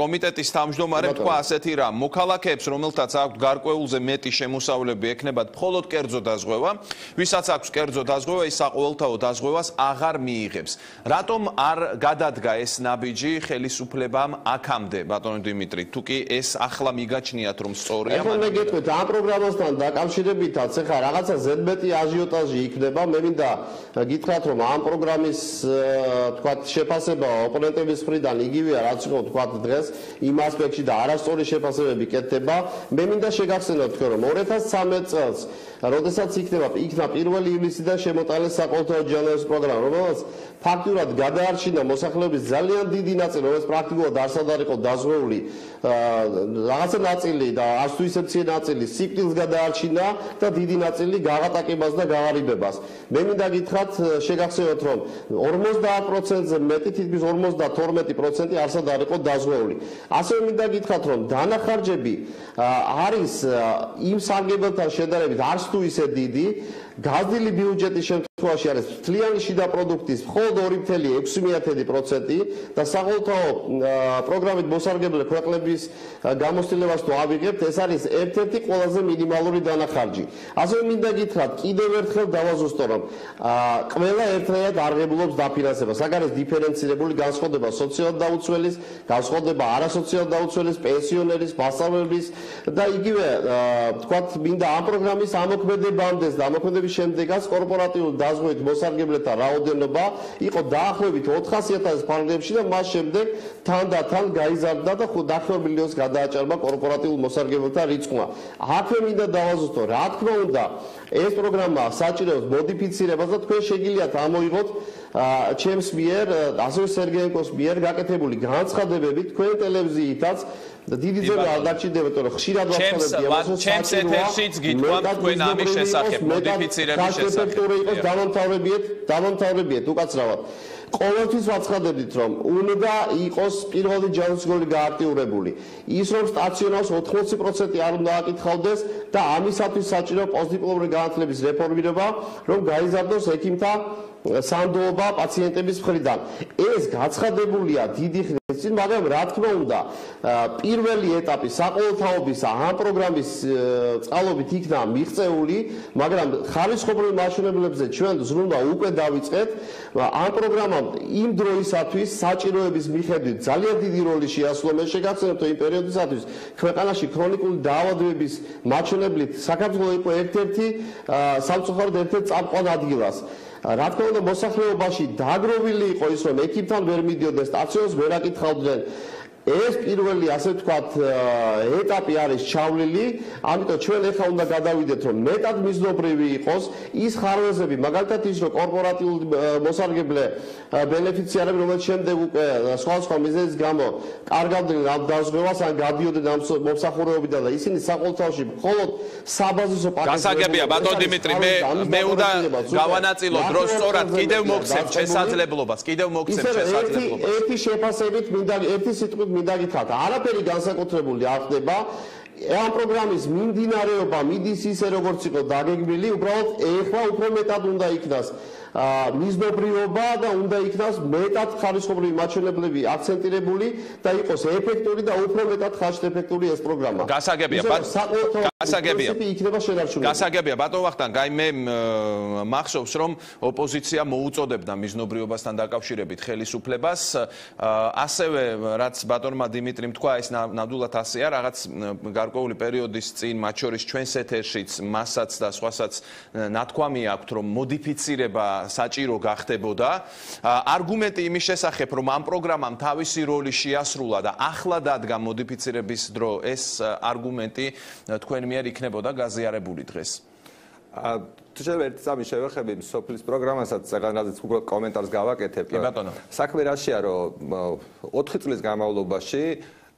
კომიტეტის თავმჯდომარემ თქვა ასეთი რა მოქალაქეებს რომელთაც აქვთ გარკვეულზე მეტი შემოსავლები ექნებათ მხოლოდ კერძო დაზღვევა. ვისაც აქვს კერძო დაზღვევა ის საყოველთაო დაზღვევას აღარ მიიღებს. რატომ არ გადადგა ეს ნაბიჯი ხელისუფლებამ აქამდე? ბატონო დიმიტრი თუ კი ეს ახლა მიგაჩნიათ რომ სწორია მაგრამ მე გეტყვით ამ პროგრამასთან დაკავშირებითაც ეხლა რაღაცა ზედმეტი აჟიოტაჟი იქნება. მე მინდა გითხრათ რომ ამ პროგრამის თქვათ შეფასება ოპონენტების მხრიდან იგივეა რაც იყო თქვათ დღეს. იმ ასპექტში და არასწორი შეფასებები კეთდება. მე მინდა შეგახსენოთ თქვენ რომ 2013 წელს როდესაც იქნება იქნა 1 ივლისიდან შემოტანილი საყოველთაო ჯანმრთელობის პროგრამა რომელსაც ფაქტურად გადაარჩინა მოსახლეობის ძალიან დიდი ნაწილი რომელიც პრაქტიკულად არსად არ იყო დაზღვეული რაღაცა ნაწილი და არც თუ ისე მცირე ნაწილი სიკვდილს გადაარჩინა და დიდი ნაწილი გაღატაკებას და გავარიბებას მე მინდა გითხრათ შეგახსენოთ რომ 50%-ზე მეტი თითქმის 52% არსად არ იყო დაზღვეული. ასევე მინდა გითხრათ რომ დანახარჯები არის იმ სარგებელთან შედარებით არც თუ ისე დიდი გაზრდილი ბიუჯეტის შემთხვევაში არის მთლიანი შიდა პროდუქტის მხოლოდ 2.6% და საყოველთაო პროგრამით მოსარგებლე ქვეყნების გამოცდილებას თუ ავიღებთ, ეს არის ერთ-ერთი ყველაზე მინიმალური დანახარჯი. ასევე მინდა გითხრათ, კიდევ ერთხელ დავაზუსტო, რომ ყველა ერთად არღებულობს დაფინანსებას. აქ არის დიფერენცირებული განსხვავება სოციალურ დაუცველის, განსხვავება არასოციალურ დაუცველის, პენსიონერის, მასწავლებლის და იგივე, თქვათ, მინდა ამ პროგრამის ამოქმედებამდე და ამოქმედების გაყიდვების შემდეგაც კორპორატიული დაზღვევით მოსარგებლებთა რაოდენობა იყო დაახლოებით 400000 ფარგლებში და მას შემდეგ თან და თან გაიზარდა და დაახლოებით მილიონს გადააჭარბა კორპორატიულ მოსარგებლებთა რიცხვმა. აქვე მინდა დავაზუსტო, რა თქმა უნდა, ეს პროგრამა საჭიროებს მოდიფიცირებას და თქვენ შეგიძლიათ ამოიღოთ ჩემს მიერ, ასევე სერგეენკოს მიერ გაკეთებული განცხადებები თქვენ ტელევიზიითაც დიდი ძება არ დარჩიდება, თორე ხშირად ვახსენებდი ამას. ჩემს ეთერშიც გითხრათ თქვენ ამის შესახებ მოდიფიცირების შესახებ. იყოს დამამთავრებიეთ, დამამთავრებიეთ უკაცრავად. ყოველთვის ვაცხადებდით, რომ უნდა იყოს პირველი ჯანმრთელი გააქტიურებული. ის რომ სტაციონარს 80% არ უნდა აკითხავდეს და ამისათვის საჭირო პოსტდიპლომური განათლების რეფორმირება, რომ გაიზარდოს ექიმთა სანდოობა პაციენტების მხრიდან. ეს გაცხადებულია დიდი ხნის წინ, მაგრამ რა თქმა უნდა, პირველი ეტაპი საყოველთაობის ამ პროგრამის წყალობით იქნა მიღწეული, მაგრამ ხარისხობრივ მაჩვენებლებზე ჩვენ ზრუნვა უკვე დავიწყეთ. ამ პროგრამამ იმ დროისათვის საჭიროების მიხედვით ძალიან დიდი როლი შეასრულა. მე შეგახსენებთ, იმ პერიოდისათვის ქვეყანაში ქრონიკული დაავადებების მაჩვენებლით საქართველოს იყო ერთ-ერთი სამწუხაროდ ერთ-ერთი წამყვან ადგილას. რა თქმა უნდა მოსახლეობაში დაგროვილი იყო ის რომ ეკიპთან ვერ მიდიოდნენ სტაციონს ვერ აკითხავდნენ ეს პირველი ასე ვთქვათ ეტაპი არის ჩავლილი, ამიტომ ჩვენ ახლა უნდა გადავიდეთ რომ მეტად მიზნობრივი იყოს ის ხარვეზები, მაგალითად ის რომ კორპორატიული მოსარგებლე ბენეფიციარები რომელიც შემდეგ უკვე სხვა სხვა მიზეზის გამო კარგავდნენ ამ დაზღვევას ან გადიოდნენ ამ მომსახურებიდან და ისინი საყოველთაოში მხოლოდ საბაზისო პაკეტს გასაგებია ბატონ დიმიტრი მე მე უნდა გავანაწილო დროს სწორად კიდევ მოგცემ შესაძლებლობას კიდევ მოგცემ შესაძლებლობას. ერთი შეფასებით მინდა ერთი სიტყვით მინდა გითხრათ, არაფერი განსაკუთრებული არ ხდება. ამ პროგრამის მიმდინარეობა მიდის ისე როგორც იყო დაგეგმილი, უბრალოდ ეხლა უფრო მეტად უნდა იქნას მიზნობრიობა და უნდა იქნას მეტად ხარისხობრივი მაჩვენებლები აქცენტირებული და იყოს ეფექტური და უფრო მეტად ხარშეფექტური ეს პროგრამა. გასაგებია, გასაგებია. იქნება შენარჩუნებული. გასაგებია, ბატონ ვახტანგ, აი მე მახსოვს რომ ოპოზიცია მოუწოდებდა მიზნობრიობასთან დაკავშირებით ხელისუფლებას, ასევე რაც ბატონმა დიმიტრიმ თქვა, ეს ნამდვილად ასეა, რაღაც გარკვეული პერიოდის წინ, მათ შორის ჩვენს ეთერშიც, მასაც და სხვასაც ნათქვამი აქვთ, რომ მოდიფიცირება საჭირო გახდებოდა. არგუმენტი იმის შესახებ, რომ ამ პროგრამამ თავისი როლი შეასრულა და ახლა დადგა მოდიფიცირების დრო, ეს არგუმენტი თქვენ მიერ იქნებოდა გაზიარებული დღეს. ა თუ შევერთ სამი შევეხები სოფლის პროგრამასაც ზეგანაზეც უკვე კომენტარს გავაკეთებ. კი ბატონო. საქმე რაშია, რომ 4 წლის განმავლობაში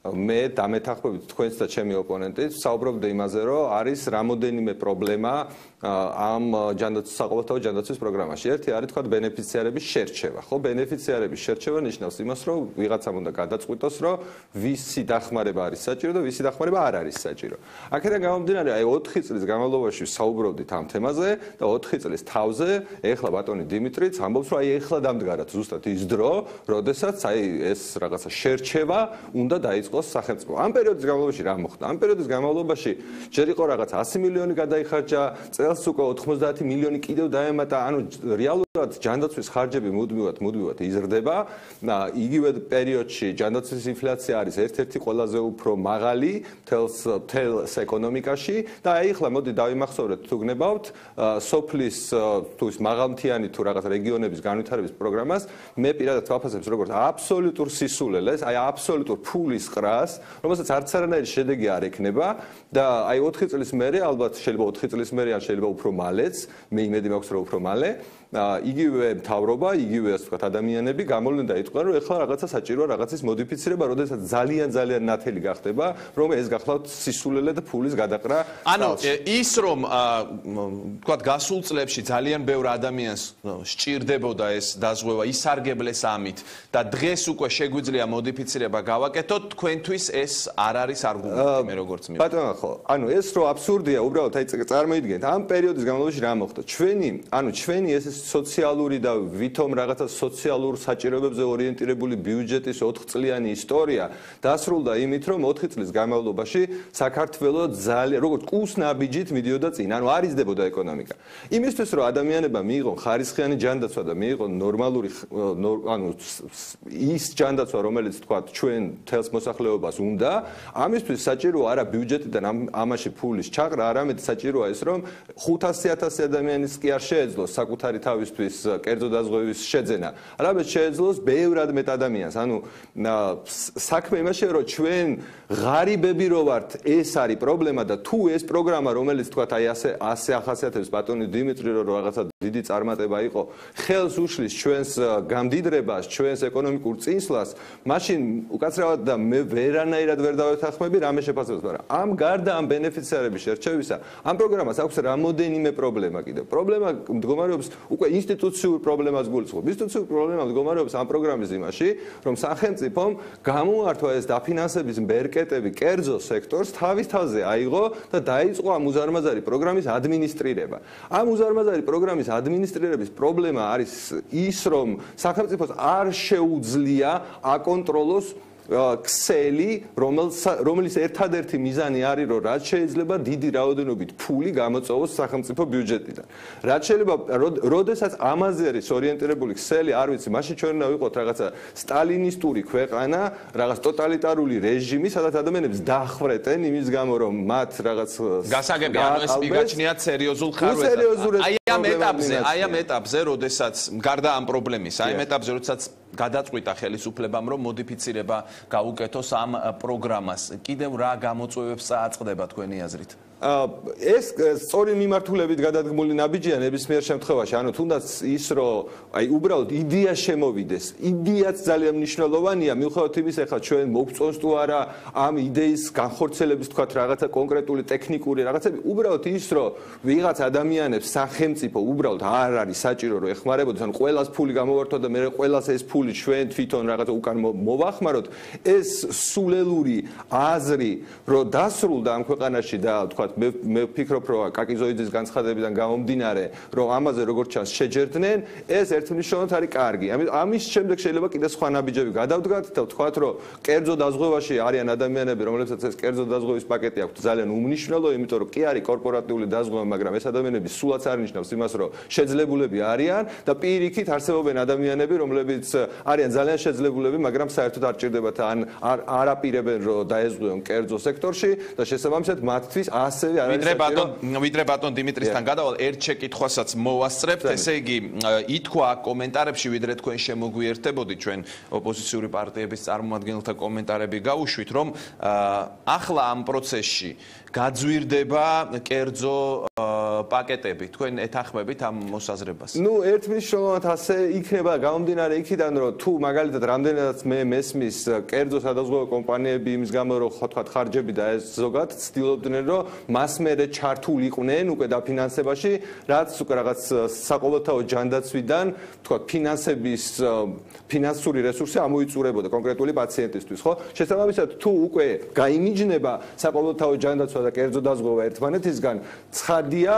მე დამეთახმებით თქვენს და ჩემი ოპონენტით საუბრობდი იმაზე, რომ არის რამოდენიმე პრობლემა ამ ჯანდაცვის საყოველთაო ჯანდაცვის პროგრამაში. ერთი არის თქვა ბენეფიციარების შერჩევა. ხო, ბენეფიციარების შერჩევა ნიშნავს იმას, რომ ვიღაცამ უნდა გადაწყვიტოს, რომ ვისი დახმარება არის საჭირო და ვისი დახმარება არ არის საჭირო. აქედან გამომდინარე, აი 4 წლის განმავლობაში საუბრობდით ამ თემაზე და 4 წლის თავზე ეხლა ბატონი დიმიტრიც ამბობს, რომ აი ეხლა დამდგარად ზუსტად ის დრო, როდესაც აი ეს რაღაცა შერჩევა უნდა დაიწყოს სახელმწიფო. ამ პერიოდის განმავლობაში რა მოხდა? ამ პერიოდის განმავლობაში ჯერ იყო რაღაც 100 მილიონი გადაიხარჯა წელ წელს უკვე 90 მილიონი კიდევ დაემატა, ანუ რეალურად ჯანდაცვის ხარჯები მუდმივად მუდმივად იზრდება. იგივე პერიოდში ჯანდაცვის ინფლაცია არის ერთ-ერთი ყველაზე უფრო მაღალი თელს თელს ეკონომიკაში. და აი ახლა მოდი დავიმახსოვრეთ თუ გნებავთ სოფლის თუ ის მაღალმთიანი თუ რაღაც რეგიონების განვითარების პროგრამას. მე პირადად ვაფასებს როგორც აბსოლუტურ სისულელეს, აი აბსოლუტურ ფულის ყრას, რომელსაც არც არანაირი შედეგი არ ექნება. და აი 4 წლის მერე ალბათ შეიძლება 4 წლის მერე ან შეიძლება შეიძლება უფრო მალეც, მე იმედი მაქვს რომ უფრო მალე, იგივე მთავრობა, იგივე ასე ვთქვათ ადამიანები გამოვლენ და იტყვიან რომ ეხლა რაღაცა საჭიროა რაღაცის მოდიფიცირება, როდესაც ძალიან ძალიან ნათელი გახდება, რომ ეს გახლავთ სისულელე და ფულის გადაყრა. ანუ ის რომ ვთქვათ გასულ წლებში ძალიან ბევრ ადამიანს სჭირდებოდა ეს დაზღვევა ისარგებლეს ამით და დღეს უკვე შეგვიძლია მოდიფიცირება გავაკეთოთ, თქვენთვის ეს არ არის არგუმენტი მე როგორც მივხვდი. ბატონო ხო, ანუ ეს რო აბსურდია, უბრალოდ აი წარმოიდგინეთ, ამ პერიოდის განმავლობაში რა მოხდა? ჩვენი, ანუ ჩვენი ეს სოციალური და ვითომ რაღაცა სოციალურ საჭიროებებზე ორიენტირებული ბიუჯეტის 4 წლიანი ისტორია დასრულდა იმით, რომ 4 წლის განმავლობაში საქართველოს ძალიან როგორც კუსნაბიჯით მიდიოდა წინ, ანუ არ იზრდებოდა ეკონომიკა. იმისთვის რომ ადამიანებმა მიიღონ ხარისხიანი ჯანდაცვა და მიიღონ ნორმალური ანუ ის ჯანდაცვა, რომელიც თქვა ჩვენ თელს მოსახლეობას უნდა, ამისთვის საჭიროა არა ბიუჯეტიდან ამაში ფულის ჩაყრა, არამედ საჭიროა ის, რომ 500.000 ადამიანის კი არ შეეძლოს საკუთარი თავისთვის კერძო დაზღვევის შეძენა. არამედ შეეძლოს ბევრად მეტ ადამიანს. ანუ საქმე იმაშია, რომ ჩვენ ღარიბები რო ვართ, ეს არის პრობლემა და თუ ეს პროგრამა, რომელიც თქვა აი ასე ასე ახასიათებს ბატონი დიმიტრი რო რაღაცა დიდი წარმატება იყო, ხელს უშლის ჩვენს გამდიდრებას, ჩვენს ეკონომიკურ წინსვლას, მაშინ უკაცრავად და მე ვერანაირად ვერ დავეთანხმები რამე შეფასებას, მაგრამ ამ გარდა ამ ბენეფიციარების შერჩევისა, ამ პროგრამას აქვს რამოდენიმე პრობლემა კიდე. პრობლემა მდგომარეობს უკვე ინსტიტუციურ პრობლემას გულისხმობ. ინსტიტუციურ პრობლემა მდგომარეობს ამ პროგრამის იმაში, რომ სახელმწიფომ გამოართვა ეს დაფინანსების მერკეტები კერძო სექტორს თავის თავზე აიღო და დაიწყო ამ უზარმაზარი პროგრამის ადმინისტრირება. ამ უზარმაზარი პროგრამის ადმინისტრირების პრობლემა არის ის, რომ სახელმწიფოს არ შეუძლია აკონტროლოს ქსელი, რომელიც ერთადერთი მიზანი არის, რომ რაც შეიძლება დიდი რაოდენობით ფული გამოწოვოს სახელმწიფო ბიუჯეტიდან. რაც შეიძლება, როდესაც ამაზე არის ორიენტირებული ქსელი, არ ვიცი, მაშინ ჩვენ უნდა ვიყოთ რაღაცა სტალინისტური ქვეყანა, რაღაც ტოტალიტარული რეჟიმი, სადაც ადამიანებს დახვრეტენ იმის გამო, რომ მათ რაღაც გასაგები, ანუ ეს მიგაჩნიათ სერიოზულ ხარვეზად. აი ამ ეტაპზე, აი ამ ეტაპზე, როდესაც გარდა ამ პრობლემის, აი ამ ეტაპზე, როდესაც გადაწყვიტა ხელისუფლებამ რომ მოდიფიცირება გაუკეთოს ამ პროგრამას. კიდევ რა გამოწვევებს წააწყდება თქვენი აზრით? ეს სწორი მიმართულებით გადადგმული ნაბიჯია ნებისმიერ შემთხვევაში, ანუ თუნდაც ის, რომ აი უბრალოდ იდეა შემოვიდეს, იდეაც ძალიან მნიშვნელოვანია, მიუხედავად იმისა, ხა ჩვენ მოგწონს თუ არა ამ იდეის განხორციელების თქვა რაღაცა კონკრეტული ტექნიკური რაღაცები, უბრალოდ ის, რომ ვიღაც ადამიანებს სახელმწიფო უბრალოდ არ არის საჭირო რომ ეხმარებოდეს, ანუ ყოველას ფული გამოვართვა და მე ყოველას ეს ფული ჩვენ თვითონ რაღაცა უკან მოვახმაროთ, ეს სულელური აზრი, რომ დასრულდა ამ ქვეყანაში და თქვა ვთქვათ, მე მე ვფიქრობ, რომ კაკიზოიძის განცხადებიდან გამომდინარე, რომ ამაზე როგორც ჩანს შეჯერდნენ, ეს ერთმნიშვნელოვნად არის კარგი. ამის შემდეგ შეიძლება კიდე სხვა ნაბიჯები გადავდგათ და ვთქვათ, რომ კერძო დაზღვევაში არიან ადამიანები, რომლებსაც ეს კერძო დაზღვევის პაკეტი აქვთ ძალიან უმნიშვნელო, იმიტომ რომ კი არის კორპორატიული დაზღვევა, მაგრამ ეს ადამიანები სულაც არ ნიშნავს იმას, რომ შეძლებულები არიან და პირიქით არსებობენ ადამიანები, რომლებიც არიან ძალიან შეძლებულები, მაგრამ საერთოდ არ ჭირდებათ ან არ აპირებენ რომ დაეზღვიონ კერძო სექტორში და შესაბამისად მათთვის 100 ასევე არის ვიდრე ბატონ ვიდრე ბატონ დიმიტრისთან გადავალ ერთ შეკითხვასაც მოვასწრებთ ესე იგი ითქვა კომენტარებში ვიდრე თქვენ შემოგვიერთებოდი ჩვენ ოპოზიციური პარტიების წარმომადგენელთა კომენტარები გავუშვით რომ ახლა ამ პროცესში გაძვირდება კერძო პაკეტები თქვენ ეთანხმებით ამ მოსაზრებას? ნუ ერთმნიშვნელოვნად ასე იქნება გამომდინარე იქიდან რომ თუ მაგალითად რამდენადაც მე მესმის კერძო სადაზღვევო კომპანიები იმის გამო რომ ხო თქვა ხარჯები და ეს ზოგად ცდილობდნენ რომ მას მერე ჩართულიყვნენ უკვე დაფინანსებაში რაც უკვე რაღაც საყოველთაო ჯანდაცვიდან თქვა ფინანსების ფინანსური რესურსი ამოიწურებოდა კონკრეტული პაციენტისთვის ხო? შესაბამისად თუ უკვე გაიმიჯნება საყოველთაო ჯანდაცვა და კერძო დაზღვევა ერთმანეთისგან ცხადია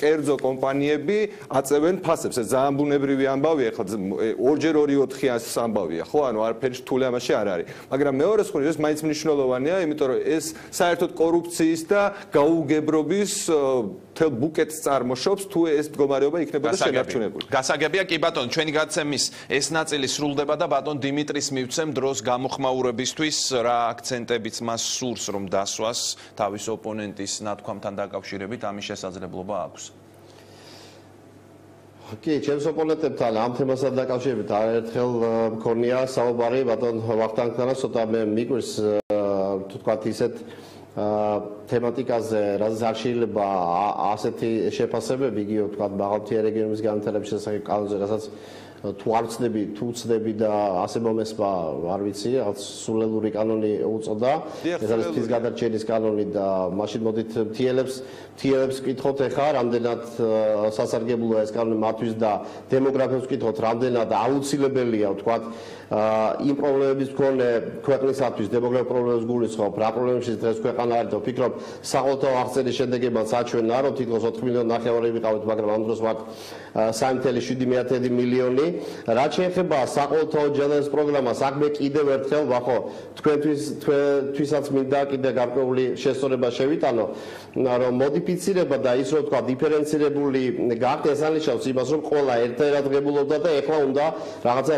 კერძო კომპანიები აწევენ ფასებს. ეს ძალიან ბუნებრივი ამბავია. ხო ორჯერ 2.4-ას ამბავია. ხო ანუ არაფერი რთული ამაში არ არის. მაგრამ მეორე მხრივ ეს მაინც მნიშვნელოვანია იმიტომ რომ ეს საერთოდ კორუფციის და გაუგებრობის თელ ბუკეტს წარმოშობს თუ ეს მდგომარეობა იქნებოდა შეგარჩუნებული. გასაგებია. კი ბატონ, ჩვენი გაცემის ეს ნაწილი სრულდება და ბატონ დიმიტრის მივცემ დროს გამოხმაურებისთვის რა აქცენტებიც მას სურს რომ დასვას თავის ოპონენტის ნათქვამთან დაკავშირებით ამის შესაძლებლობა აქვს. კი, ჩემს ოპონენტებთან ამ თემასთან დაკავშირებით არაერთხელ მქონია საუბარი ბატონ ვახტანგთანაც, ცოტა მე მიგვირს თუ თქვა ისეთ თემატიკაზე რაც არ შეიძლება ასეთი შეფასებები იგივე თქვა ბაღალთია რეგიონის განვითარების შესახებ კანონზე რასაც თუ არ ვწდები, თუ ვწდები და ასე მომესპა, არ ვიცი, სულელური კანონი უწოდა. ეს არის ფის გადარჩენის კანონი და მაშინ მოდით მთიელებს, მთიელებს ვკითხოთ ახლა, რამდენად სასარგებლოა ეს კანონი მათთვის და დემოგრაფებს ვკითხოთ, რამდენად აუცილებელია, ვთქვათ, იმ პრობლემების მქონე ქვეყნისათვის დემოგრაფიულ პრობლემებს გულისხმობ, რა პრობლემებში დღეს ქვეყანა არის და ვფიქრობ, საყოველთაო აღწერის შედეგებად საჩვენა, რომ თითქოს 4 მილიონი ნახევარი ვიყავით, მაგრამ ამ დროს ვართ 3.7 მილიონი. რაც შეეხება საყოველთაო ჯანდაცვის პროგრამას, აქ მე კიდევ ერთხელ ვახო, თქვენთვის თქვენთვისაც მინდა კიდე გარკვეული შესწორება შევიტანო, რომ მოდიფიცირება და ის რო თქვა დიფერენცირებული გახდეს ანიშნავს იმას, რომ ყველა ერთად ღებულობდა და ეხლა უნდა რაღაცა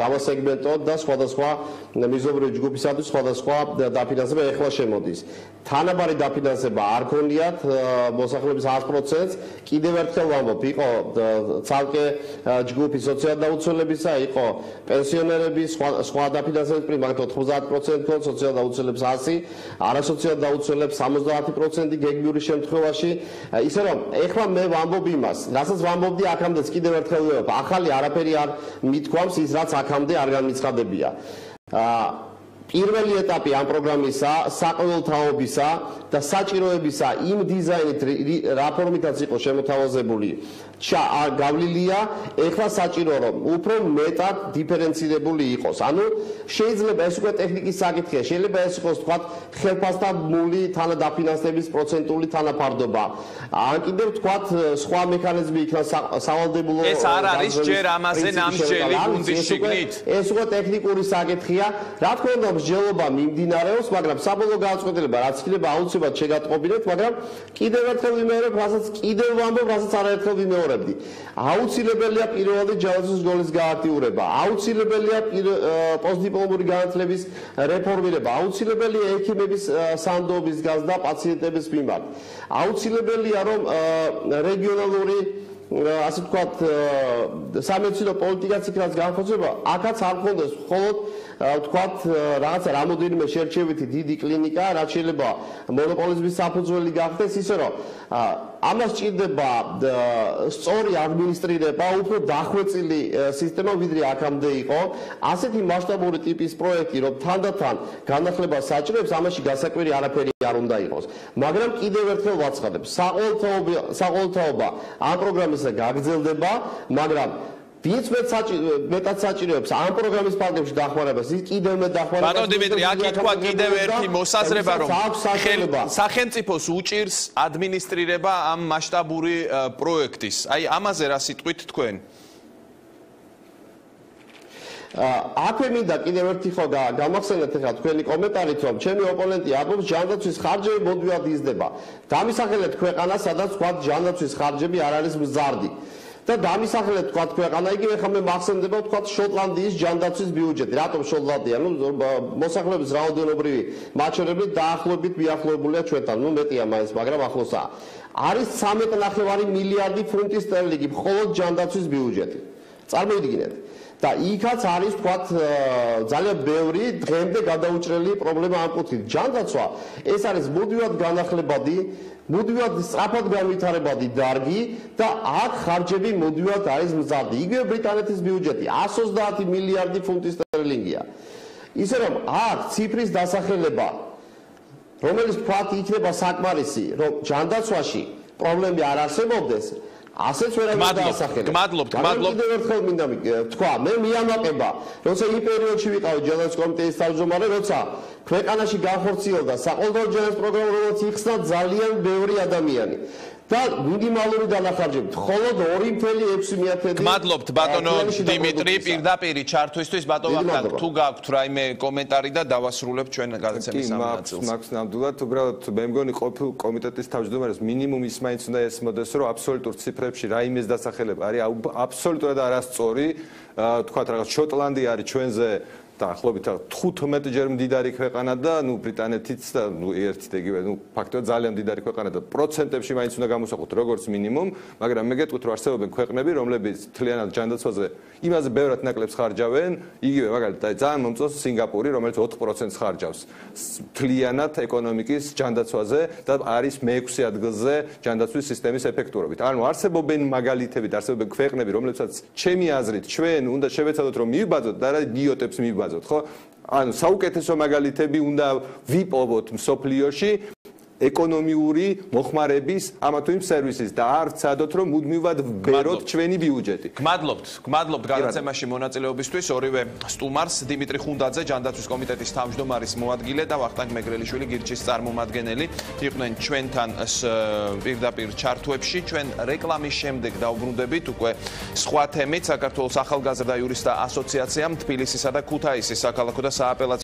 დავასეგმენტოთ და სხვადასხვა მიზობრივი ჯგუფისათვის სხვადასხვა დაფინანსება ეხლა შემოდის. თანაბარი დაფინანსება არ ქონიათ მოსახლეობის 100%-ს, კიდევ ერთხელ ვამბობ, იყო ცალკე ჯგუფი სოციალ სოციალდაუცველებისა იყო პენსიონერების სხვა სხვა დაფინანსების პრიმ მაგათ 90% ხო სოციალდაუცველებს 100 არასოციალდაუცველებს 70% გეგმიური შემთხვევაში. ისე რომ ეხლა მე ვამბობ იმას რასაც ვამბობდი აქამდეც კიდევ ერთხელ ვეუბნებ ახალი არაფერი არ მithქვამს ის რაც აქამდე არ განმიცხადებია. აა პირველი ეტაპი ამ პროგრამისა საყოველთაობისა და საჭიროებისა იმ დიზაინით რა ფორმითაც იყო შემოთავაზებული გავლილია, ეხლა საჭირო რომ უფრო მეტად დიფერენცირებული იყოს. ანუ შეიძლება ეს უკვე ტექნიკის საკითხია, შეიძლება ეს იყოს თქვა ხელფასთან მული თანადაფინანსების პროცენტული თანაფარდობა. ან კიდევ თქვა სხვა მექანიზმი იქნება სავალდებულო ეს არ არის ჯერ ამაზე ნამსჯელი გუნდის შიგნით. ეს უკვე ტექნიკური საკითხია. რა თქმა უნდა, მსჯელობა მიმდინარეობს, მაგრამ საბოლოო გადაწყვეტილება რაც იქნება აუცილებლად შეგატყობინებთ, მაგრამ კიდევ ერთხელ ვიმეორებ, რასაც კიდევ ვამბობ, რასაც არაერთხელ ვიმეორებდი. აუცილებელია პირველადი ჯავახის გოლის გააქტიურება. აუცილებელია პოსტდიპლომური განათლების რეფორმირება. აუცილებელია ექიმების სანდოობის გაზრდა პაციენტების მიმართ. აუცილებელია რომ რეგიონალური ასე ვთქვათ სამედიცინო პოლიტიკაც იქნას განხორციელება, აქაც არ ხონდეს მხოლოდ ვთქვათ რაღაც რამოდენიმე შერჩევითი დიდი კლინიკა, რაც შეიძლება მონოპოლიზმის საფუძველი გახდეს, ისე რომ ამას ჭირდება სწორი ადმინისტრირება, უფრო დახვეწილი სისტემა, ვიდრე აქამდე იყო. ასეთი მასშტაბური ტიპის პროექტი, რომ თანდათან განახლებას საჭიროებს, ამაში გასაკვირი არაფერი არ უნდა იყოს. მაგრამ კიდევ ერთხელ ვაცხადებ, საყოველთაობა საყოველთაობა ამ პროგრამისა გაგრძელდება, მაგრამ ვინც მეტად საჭიროებს ამ პროგრამის ფარგლებში დახმარებას, ის კიდევ მეტ დახმარებას. ბატონ დიმიტრი, აქ ითქვა კიდევ ერთი მოსაზრება, რომ სახელმწიფოს უჭირს ადმინისტრირება ამ მასშტაბური პროექტის. აი, ამაზე რა სიტყვით თქვენ? აქვე მინდა კიდევ ერთი ხო გამახსენეთ ახლა თქვენი კომენტარით, რომ ჩემი ოპონენტი აბობს ჯანდაცვის ხარჯები მოდივად იზრდება. დამისახელეთ ქვეყანა, სადაც თქვა ჯანდაცვის ხარჯები არ არის მზარდი. და დამისახელეთ თქვა ქვეყანა. იგივე ხომ მე მახსენდება თქვა შოტლანდიის ჯანდაცვის ბიუჯეტი. რატომ შოტლანდია? ნუ მოსახლეობის რაოდენობრივი მაჩვენებლით დაახლოებით მიახლოებულია ჩვენთან. ნუ მეტია მაინც მაგრამ ახლოსაა. არის 13.5 მილიარდი ფუნტი სტერლინგი მხოლოდ ჯანდაცვის ბიუჯეტი. წარმოიდგინეთ. და იქაც არის თქვა ძალიან ბევრი დღემდე გადაუჭრელი პრობლემა ამ კუთხით. ჯანდაცვა ეს არის მუდმივად განახლებადი მუდმივად სწრაფად განვითარებადი დარგი და აქ ხარჯები მუდმივად არის მზარდი. იგივე ბრიტანეთის ბიუჯეტი 130 მილიარდი ფუნტი სტერლინგია. ისე რომ აქ ციფრის დასახელება რომელიც თქვათ იქნება საკმარისი, რომ ჯანდაცვაში პრობლემები არ არსებობდეს, ასეც ვერ ამის დაასახელებ. გმადლობთ, გმადლობთ. კიდევ ერთხელ მინდა თქვა, მე მიამაყება, როცა იმ პერიოდში ვიყავი ჯანდაცვის კომიტეტის თავმჯდომარე, როცა ქვეყანაში განხორციელდა საყოველთაო ჯანდაცვის პროგრამა, რომელიც იხსნა ძალიან ბევრი ადამიანი. და მინიმალური დანახარჯებით მხოლოდ 2.6 მიათედი გმადლობთ ბატონო დიმიტრი პირდაპირ ჩართვისთვის. ბატონო ვახტანგ თუ გაქვთ რაიმე კომენტარი და დავასრულებ ჩვენ გადაცემის ამ ნაწილს. მაქვს ნამდვილად. უბრალოდ მე მგონი ყოფილ კომიტეტის თავმჯდომარეს მინიმუმ ის მაინც უნდა ესმოდეს რომ აბსოლუტურ ციფრებში რაიმეს დასახელება არის აბსოლუტურად არასწორი თქვა რაღაც შოტლანდია არის ჩვენზე დაახლოებით 15 ჯერ მდიდარი ქვეყანა და ნუ ბრიტანეთიც და ნუ ერთით იგივე ნუ ფაქტობრივად ძალიან მდიდარი ქვეყანა და პროცენტებში მაინც უნდა გამოსაყოთ როგორც მინიმუმ, მაგრამ მე გეტყვით რომ არსებობენ ქვეყნები, რომლებიც თლიანად ჯანდაცვაზე იმაზე ბევრად ნაკლებს ხარჯავენ, იგივე მაგალითად ძალიან მომწონს სინგაპური, რომელიც 4%-ს ხარჯავს. თლიანად ეკონომიკის ჯანდაცვაზე და არის მე-6 ადგილზე ჯანდაცვის სისტემის ეფექტურობით. ანუ არსებობენ მაგალითები არსებობენ ქვეყნები, რომლებსაც ჩემი აზრით ჩვენ უნდა შევეცადოთ რომ მივიბაძოთ და რა იდიოტებს მივიბაძოთ მივიბაძოთ, ხო? ანუ საუკეთესო მაგალითები უნდა ვიპოვოთ მსოფლიოში ეკონომიური მოხმარების ამა თუ იმ სერვისის და არ ცადოთ რომ მუდმივად ვბეროთ ჩვენი ბიუჯეტი. გმადლობთ, გმადლობთ გადაცემაში მონაწილეობისთვის ორივე სტუმარს დიმიტრი ხუნდაძე ჯანდაცვის კომიტეტის თავმჯდომარის მოადგილე და ვახტანგ მეგრელიშვილი გირჩის წარმომადგენელი იყვნენ ჩვენთან პირდაპირ ჩართვებში. ჩვენ რეკლამის შემდეგ დავბრუნდებით უკვე სხვა თემით საქართველოს ახალგაზრდა იურისტთა ასოციაციამ თბილისისა და ქუთაისის საქალაქო და სააპელაციო